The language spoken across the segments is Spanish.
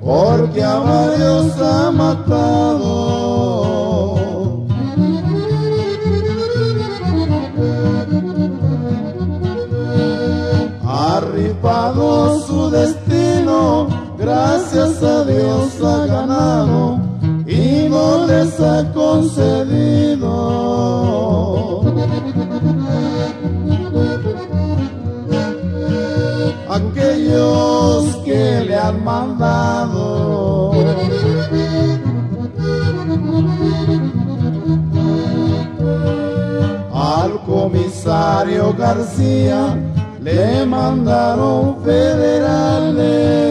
porque amo. García le mandaron federales.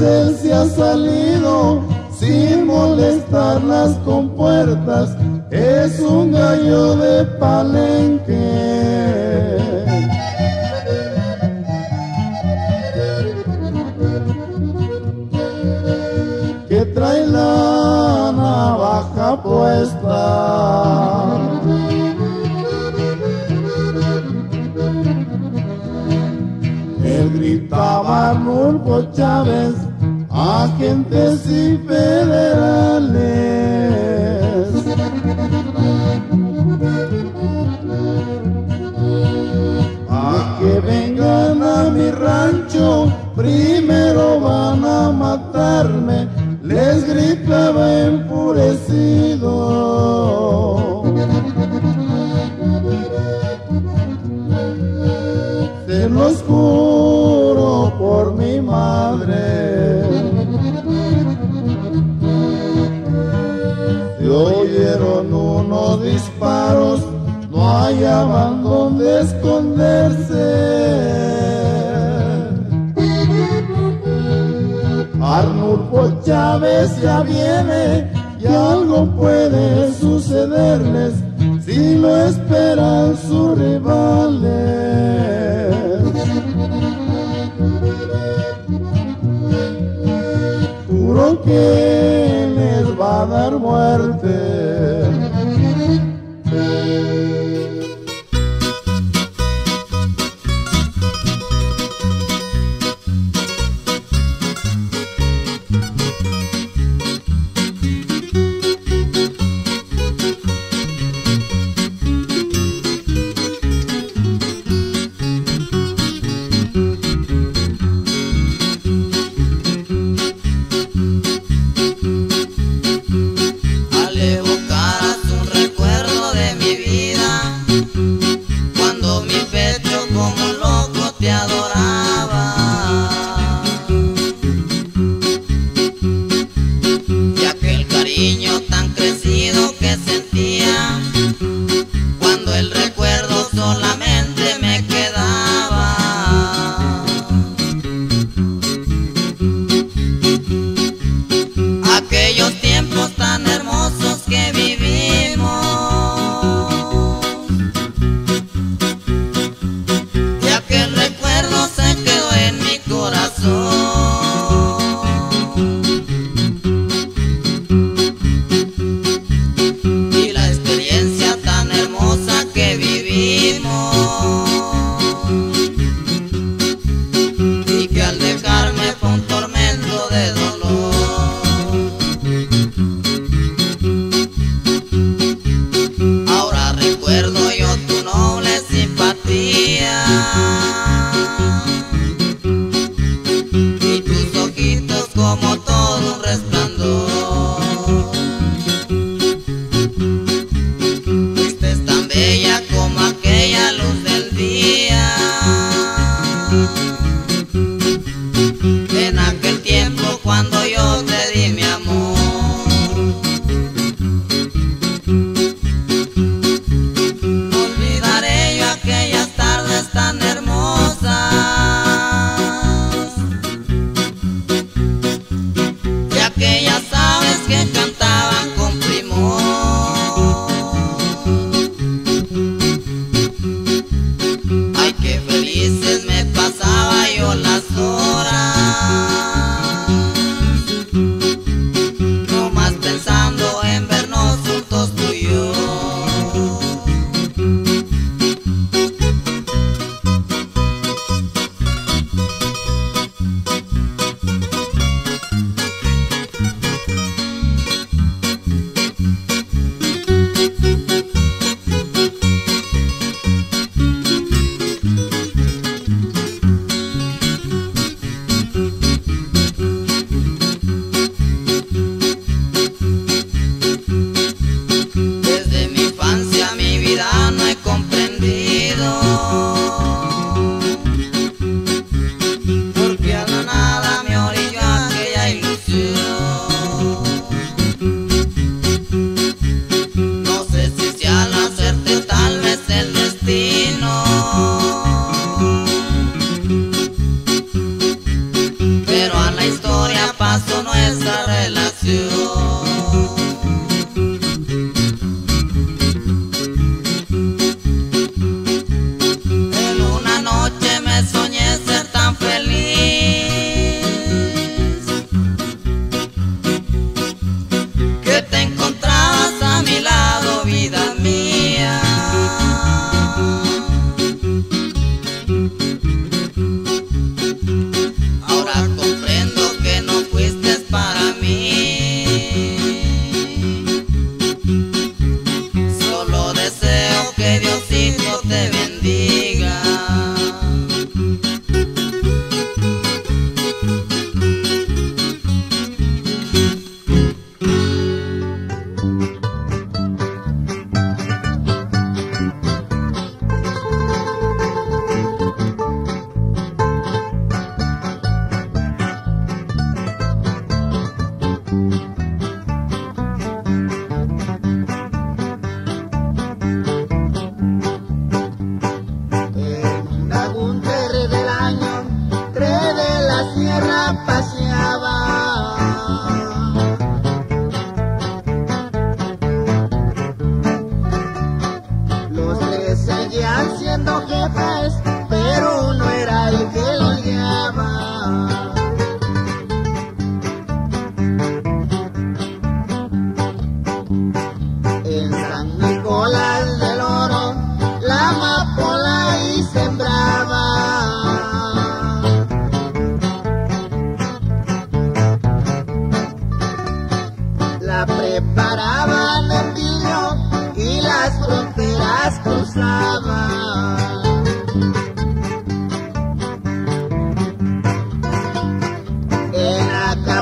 él se ha salido sin molestar las compuertas. Es un gallo de agentes y federales. A que vengan a mi rancho, primero van a matarme, les gritaba enfurecido. Chávez ya viene y algo puede sucederles si lo esperan sus rivales. Juro que les va a dar muerte.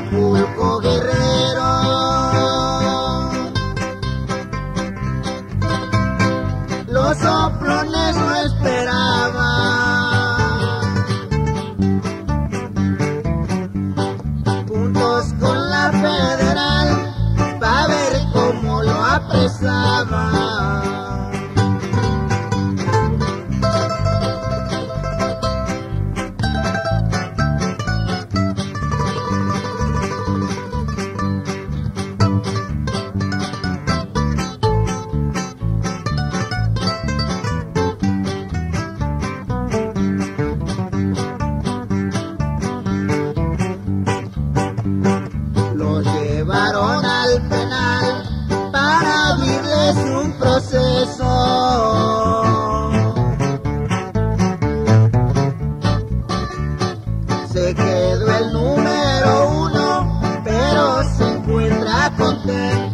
Acapulco Guerrero that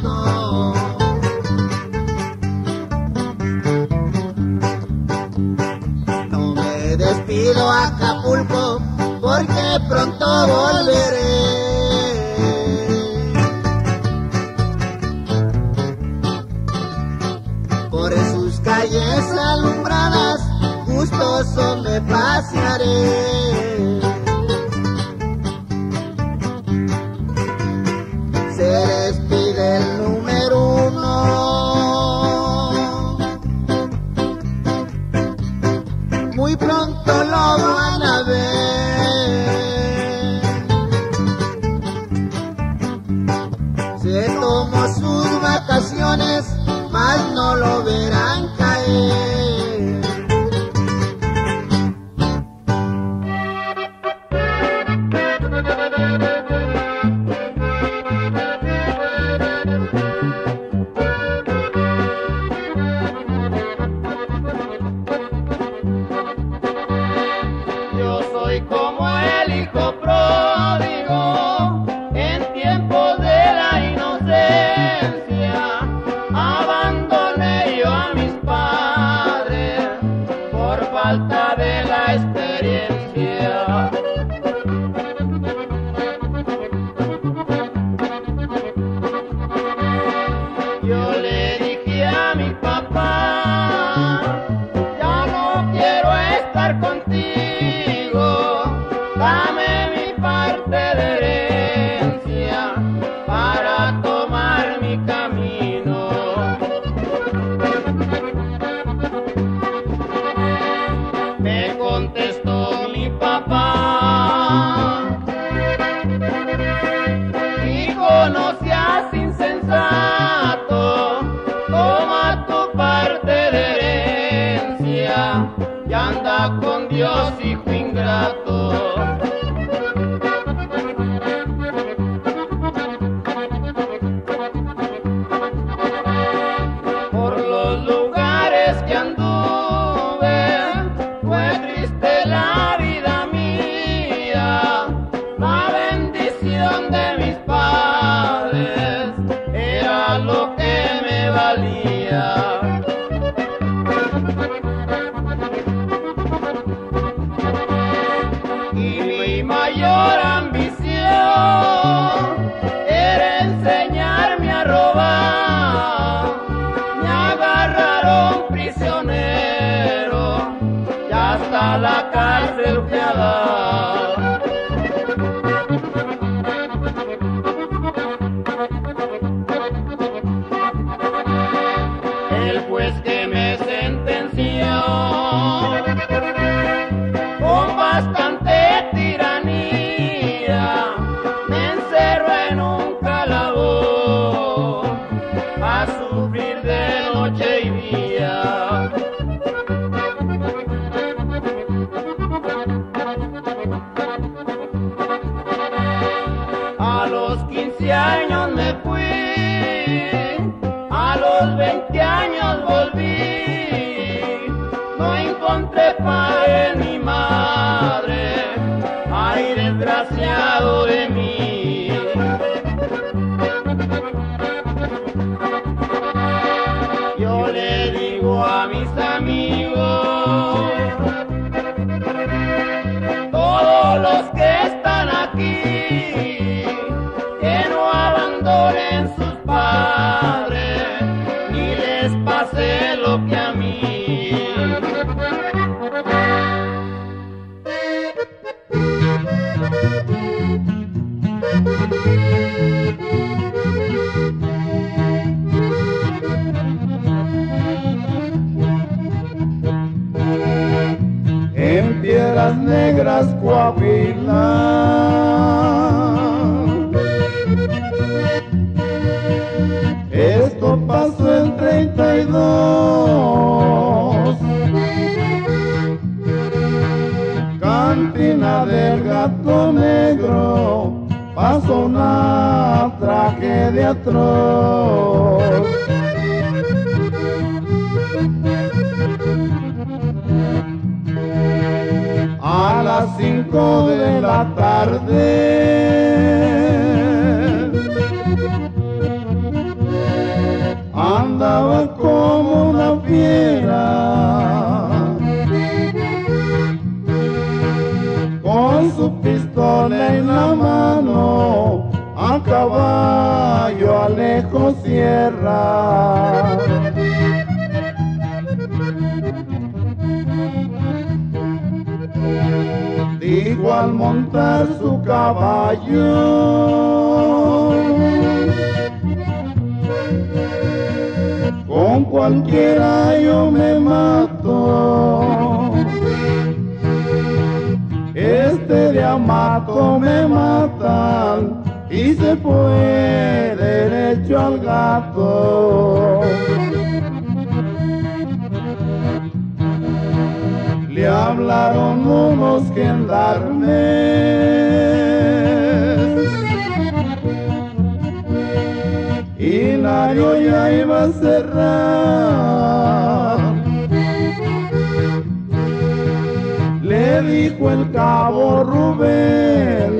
anda con Dios, hijo ingrato. A las cinco de la tarde. al montar su caballo. Con cualquiera yo me mato. Este de amato me matan y se fue derecho al gato. hablaron unos gendarmes. Y la ya iba a cerrar. Le dijo el cabo Rubén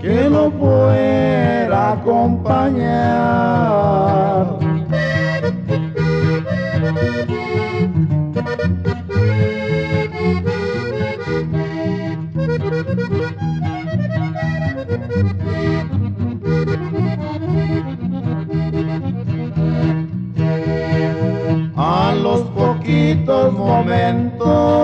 que no fuera acompañar. A los poquitos momentos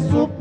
su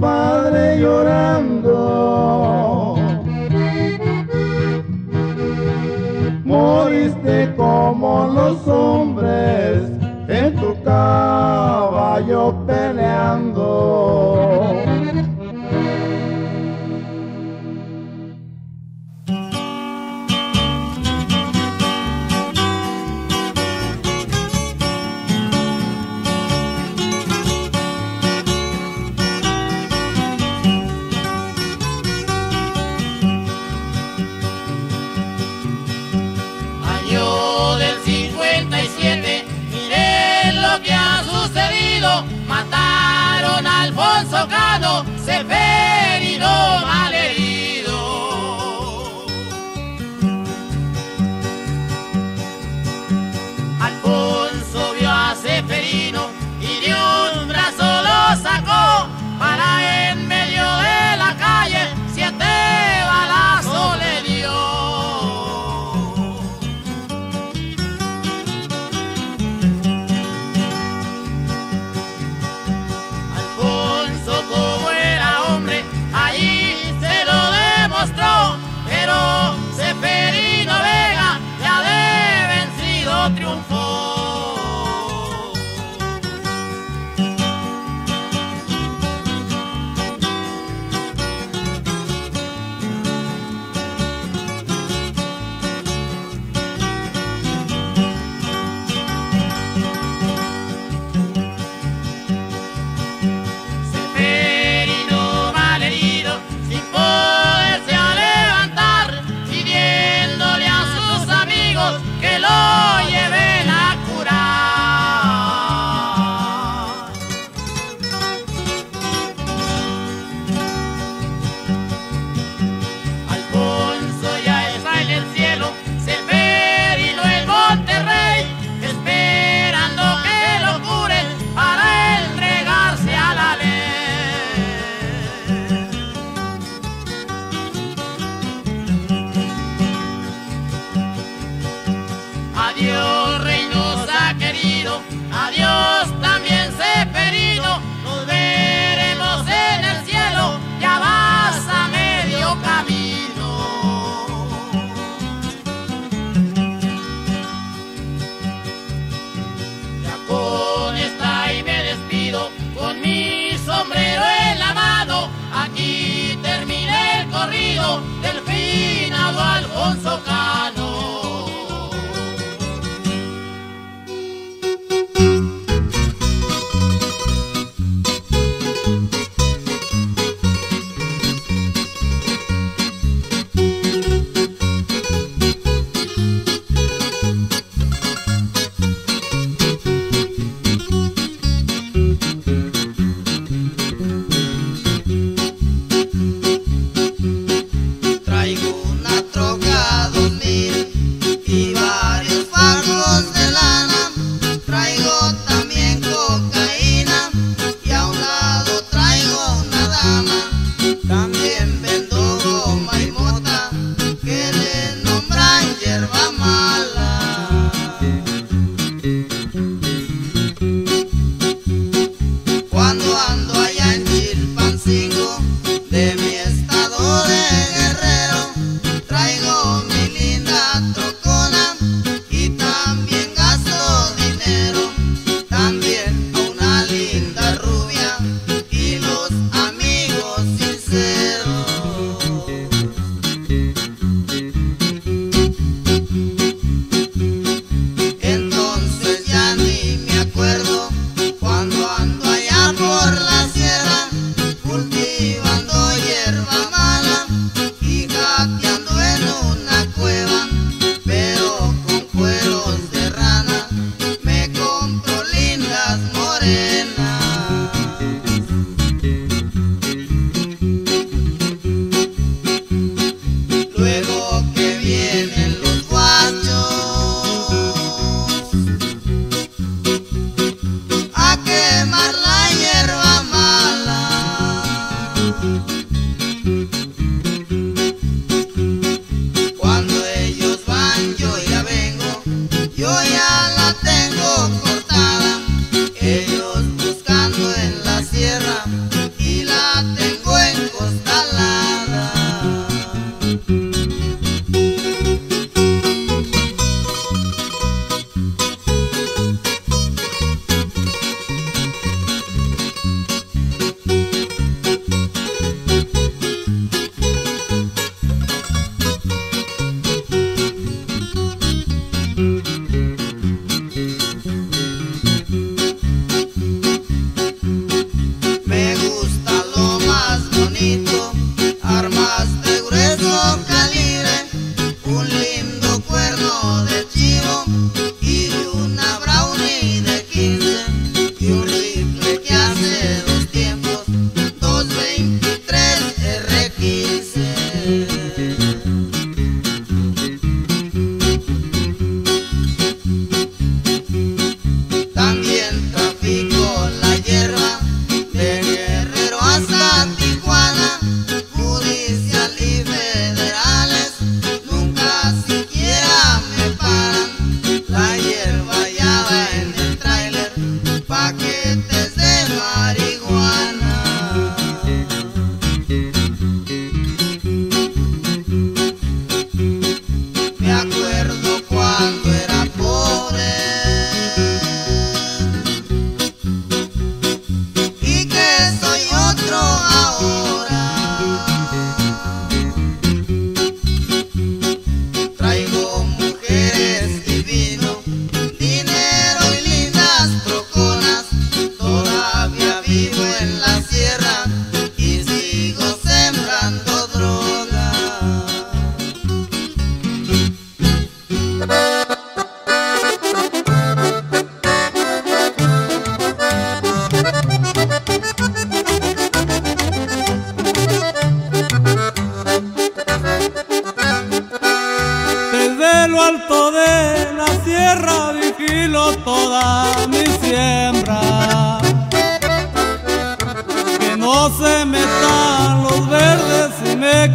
paquetes de marihuana.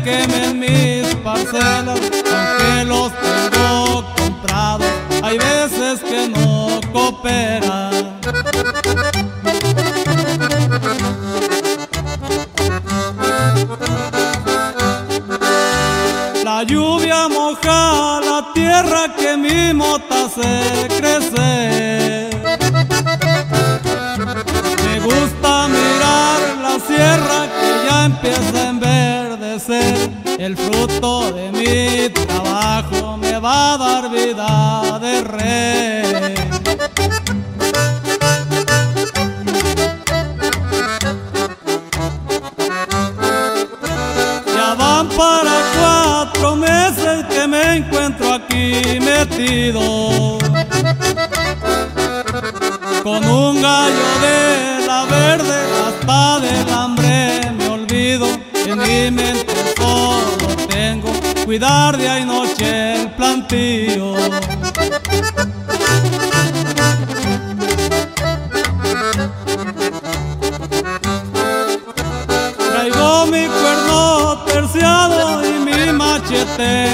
Quemen mis parcelas, aunque los tengo comprados, hay veces que no cooperan. La lluvia moja la tierra que mi mota hace crecer. Me gusta mirar la sierra que ya empieza a fruto de mi trabajo me va a dar vida de rey. Ya van para cuatro meses que me encuentro aquí metido Con un gallo de la verde hasta del hambre me olvido En mi mente cuidar día y noche el plantío. Traigo mi cuerno terciado y mi machete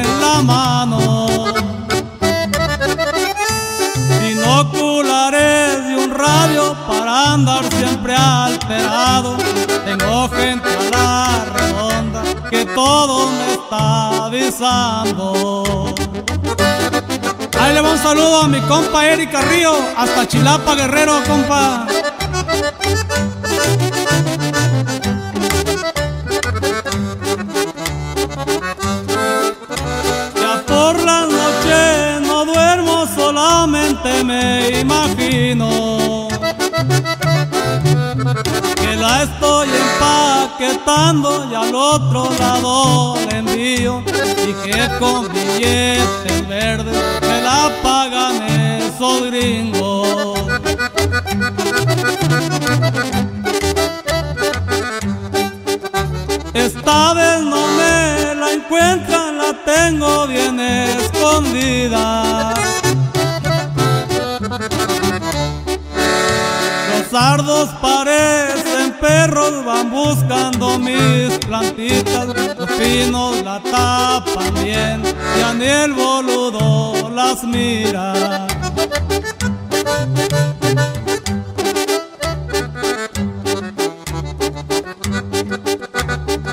Ahí le va un saludo a mi compa Erika Río, hasta Chilapa Guerrero, compa. Ya por las noches no duermo, solamente me imagino estoy empaquetando y al otro lado envío y que con billetes verdes me la pagan esos gringos. Esta vez no me la encuentran, la tengo bien escondida. Los sardos parecen perros, van buscando mis plantitas. Los pinos la tapan bien, ya ni el boludo las mira.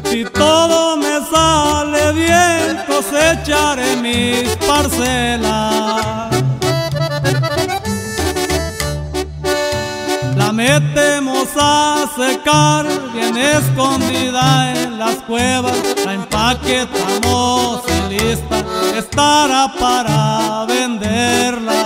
Si todo me sale bien, cosecharé mis parcelas. A secar, bien escondida en las cuevas. La empaquetamos y lista, estará para venderla.